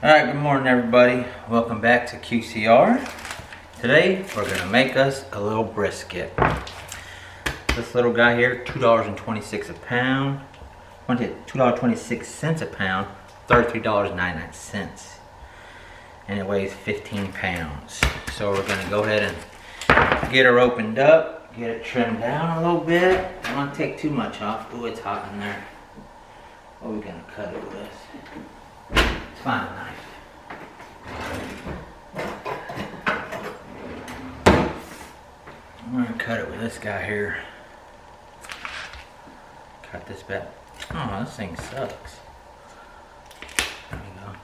Alright, good morning everybody. Welcome back to QCR. Today we're gonna make us a little brisket. This little guy here, $2.26 a pound. $2.26 a pound, $33.99. And it weighs 15 pounds. So we're gonna go ahead and get her opened up, get it trimmed down a little bit. Don't wanna take too much off. Ooh, it's hot in there. What are we gonna cut it with? A knife. I'm gonna cut it with this guy here. Cut this bit. Oh, this thing sucks. There we go.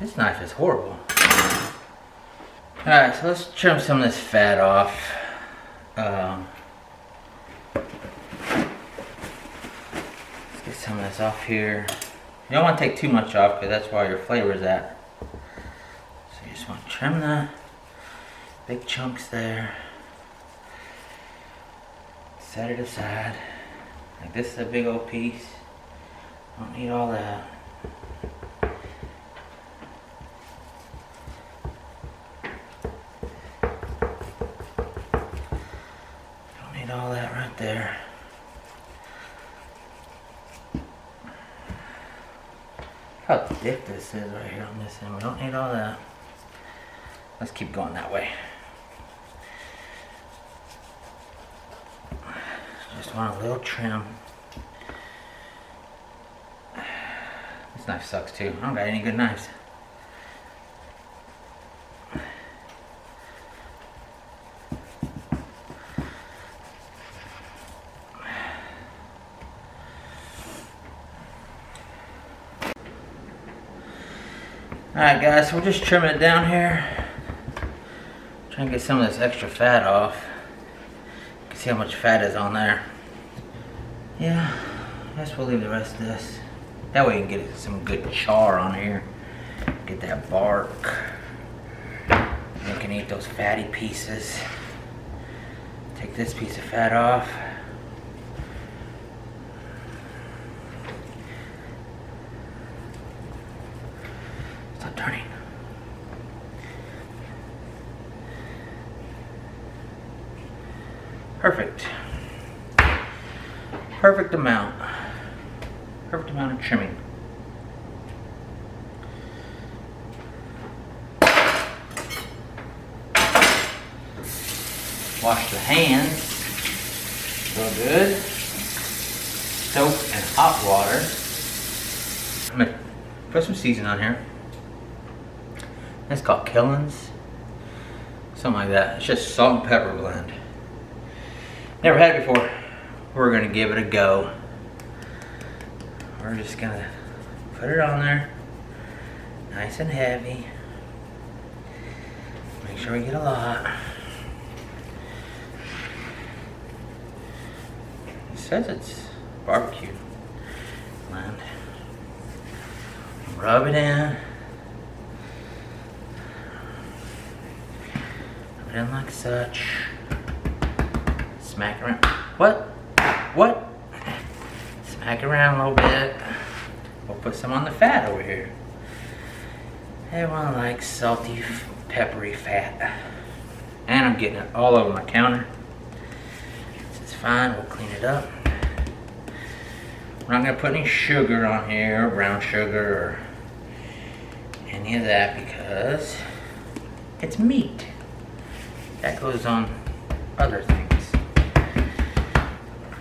This knife is horrible. Alright, so let's trim some of this fat off. Um, let's get some of this off here. You don't want to take too much off because that's where your flavor is at. So you just want to trim the big chunks there. Set it aside. Like this is a big old piece. Don't need all that. Don't need all that right there. How thick this is right here on this end. We don't need all that. Let's keep going that way. Just want a little trim. This knife sucks too. I don't got any good knives. Alright guys, so we're just trimming it down here. Trying to get some of this extra fat off. You can see how much fat is on there. Yeah, I guess we'll leave the rest of this. That way you can get some good char on here. Get that bark. You can eat those fatty pieces. Take this piece of fat off. Perfect. Perfect amount. Perfect amount of trimming. Wash the hands real good. Soap and hot water. I'm gonna put some seasoning on here. It's called Killins. Something like that. It's just salt and pepper blend. Never had it before. We're gonna give it a go. We're just gonna put it on there. Nice and heavy. Make sure we get a lot. It says it's barbecue blend. Rub it in. Rub it in like such. Smack around. What? What? Smack around a little bit. We'll put some on the fat over here. Everyone likes salty, peppery fat. And I'm getting it all over my counter. It's fine, we'll clean it up. We're not gonna put any sugar on here, brown sugar, or any of that because it's meat. That goes on other things.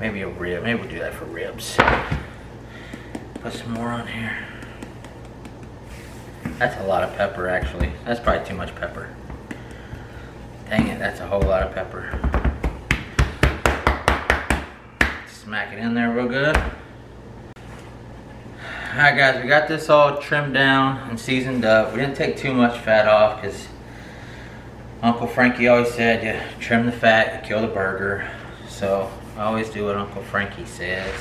Maybe a rib, maybe we'll do that for ribs. Put some more on here. That's a lot of pepper actually. That's probably too much pepper. Dang it, that's a whole lot of pepper. Smack it in there real good. Alright guys, we got this all trimmed down and seasoned up. We didn't take too much fat off because Uncle Frankie always said you trim the fat, you kill the burger. So I always do what Uncle Frankie says.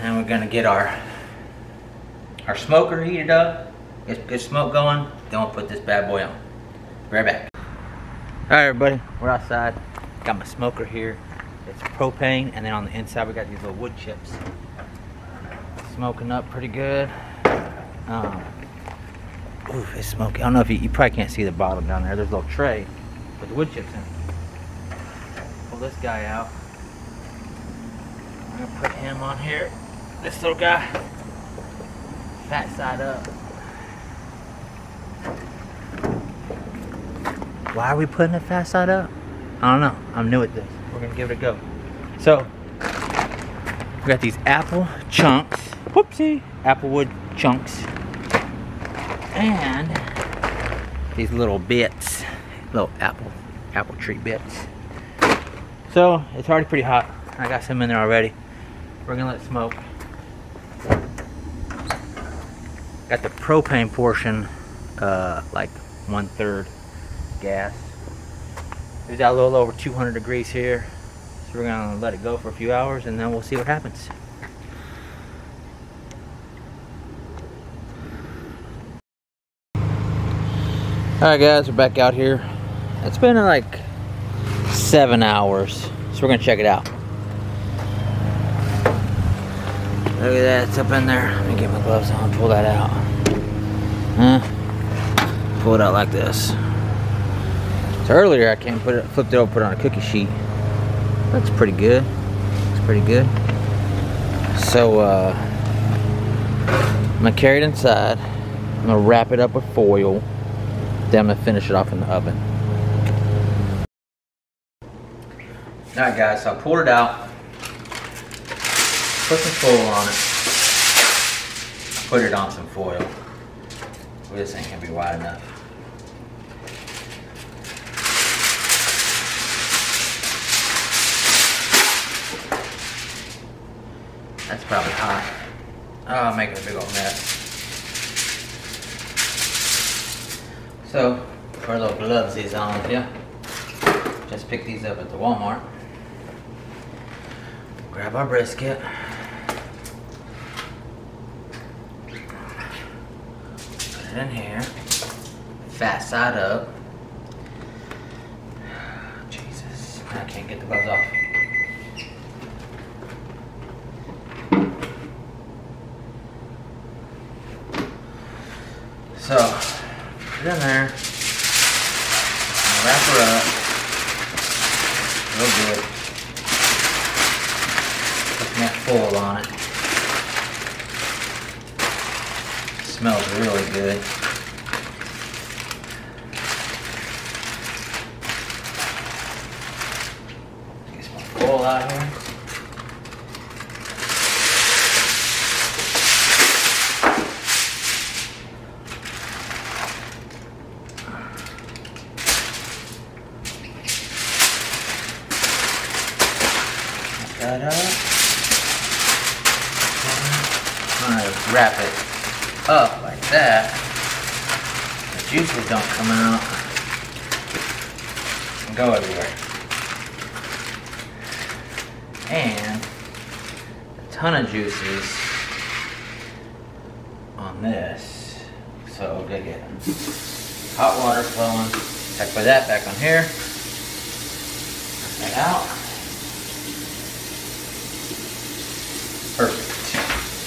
And we're gonna get our our smoker heated up, get good smoke going, then we'll put this bad boy on. Be right back. Alright everybody, we're outside. Got my smoker here. It's propane, and then on the inside we got these little wood chips. Smoking up pretty good. Um, ooh, it's smoky. I don't know if you, you probably can't see the bottom down there. There's a little tray with the wood chips in it. Pull this guy out. I'm gonna put him on here. This little guy. Fat side up. Why are we putting the fat side up? I don't know. I'm new at this. We're gonna give it a go. So, we got these apple chunks. Whoopsie. Applewood chunks. And these little bits. Little apple apple tree bits. So, it's already pretty hot. I got some in there already. We're gonna let smoke. Got the propane portion, uh, like one third gas. It's at a little over 200 degrees here. So we're gonna let it go for a few hours and then we'll see what happens. Alright guys, we're back out here. It's been like seven hours. So we're gonna check it out. Look at that, it's up in there. Let me get my gloves on, pull that out. Huh? Pull it out like this. So earlier I came put it, flipped it over, put it on a cookie sheet. That's pretty good. It's pretty good. So uh, I'm gonna carry it inside. I'm gonna wrap it up with foil. Then I'm gonna finish it off in the oven. Alright guys, so I pulled it out. Put some foil on it. Put it on some foil. This ain't gonna be wide enough. That's probably hot. Oh, I'm making a big old mess. So, for a little gloves these on with you. Just pick these up at the Walmart. Grab our brisket. Put it in here. Fat side up. Jesus, I can't get the gloves off. So, put it in there. Wrap her up. Real good. Put that foil on it. Smells really good. Foil out here. that up. I'm gonna wrap it up like that. The juices don't come out and go everywhere. And a ton of juices on this. So we'll get hot water flowing. I put that back on here. That out. Perfect.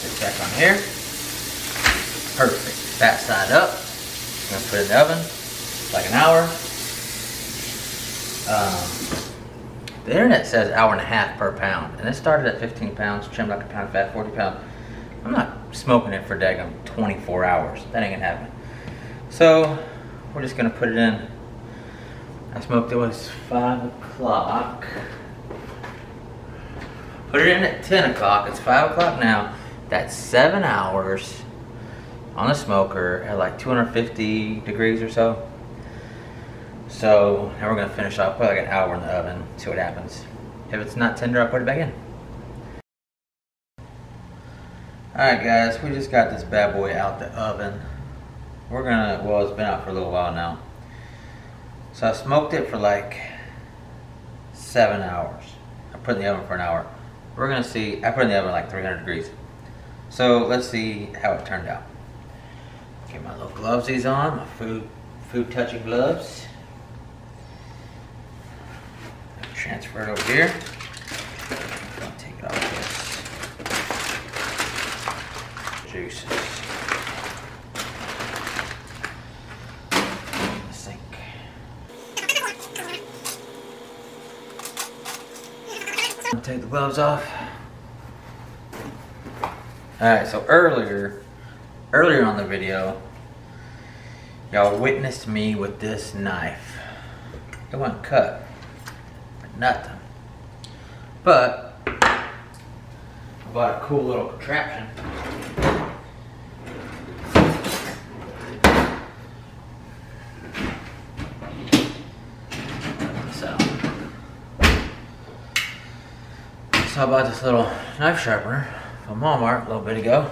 Put back on here. Perfect. Fat side up. I'm gonna put it in the oven like an hour. Um, the internet says hour and a half per pound, and it started at 15 pounds, trimmed like a pound of fat, 40 pounds. I'm not smoking it for daggum 24 hours. That ain't gonna happen. So we're just gonna put it in. I smoked it was five o'clock. Put it in at 10 o'clock. It's 5 o'clock now. That's 7 hours on the smoker at like 250 degrees or so. So now we're going to finish off, put like an hour in the oven, see what happens. If it's not tender, I'll put it back in. Alright guys, we just got this bad boy out the oven. We're gonna, well it's been out for a little while now. So I smoked it for like 7 hours. I put in the oven for an hour. We're gonna see, I put in the oven like 300 degrees. So let's see how it turned out. Get my little gloves these on, my food food touching gloves. transfer it over here. take it off this. Juices. take the gloves off. Alright, so earlier, earlier on the video, y'all witnessed me with this knife. It wasn't cut nothing. But, I bought a cool little contraption. So, I bought this little knife sharpener from Walmart a little bit ago.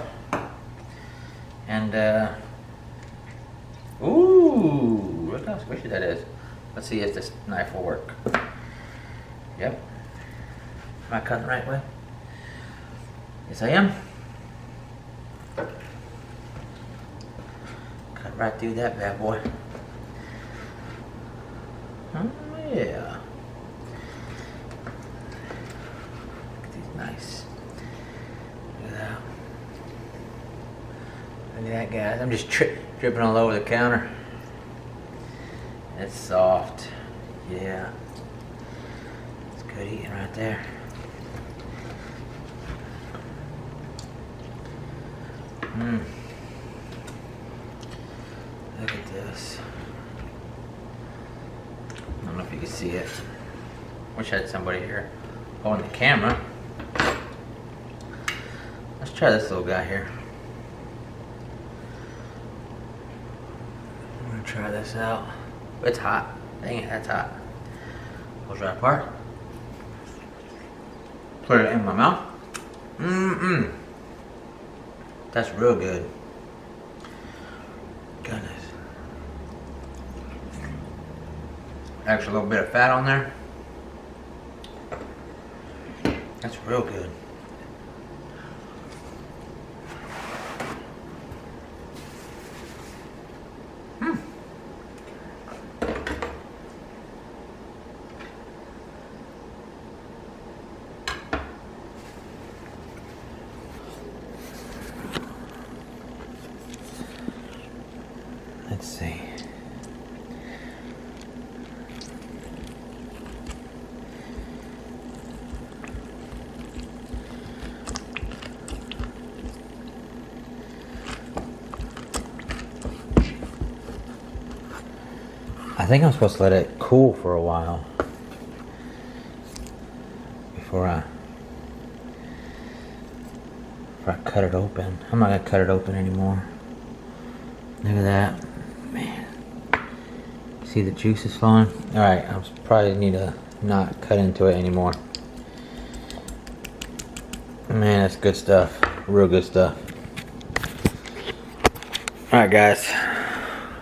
And, uh, ooh, look how squishy that is. Let's see if this knife will work. Yep. Am I cutting the right way? Yes, I am. Cut right through that bad boy. Oh, yeah. Look at these nice. Look at that. Look at that, guys. I'm just tri dripping all over the counter. It's soft. Yeah. Eating right there. Mmm. Look at this. I don't know if you can see it. Wish I had somebody here oh, holding the camera. Let's try this little guy here. I'm gonna try this out. It's hot. Dang it, that's hot. Pulls right apart. Put it in my mouth. Mmm-mm. That's real good. Goodness. Actually, a little bit of fat on there. That's real good. Hmm. Let's see. I think I'm supposed to let it cool for a while before I before I cut it open. I'm not gonna cut it open anymore. Look at that, man. See the juice is flowing? All right, I probably need to not cut into it anymore. Man, that's good stuff. Real good stuff. All right, guys.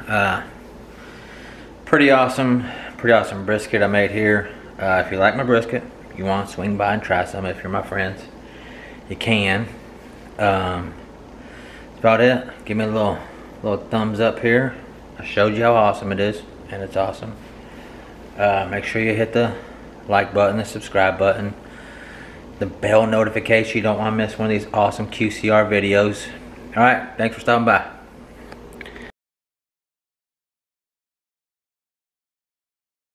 Uh, pretty awesome, pretty awesome brisket I made here. Uh, if you like my brisket, you want to swing by and try some. If you're my friends, you can. Um, that's about it. Give me a little, little thumbs up here. I showed you how awesome it is, and it's awesome. Uh, make sure you hit the like button, the subscribe button, the bell notification. You don't want to miss one of these awesome QCR videos. All right, thanks for stopping by.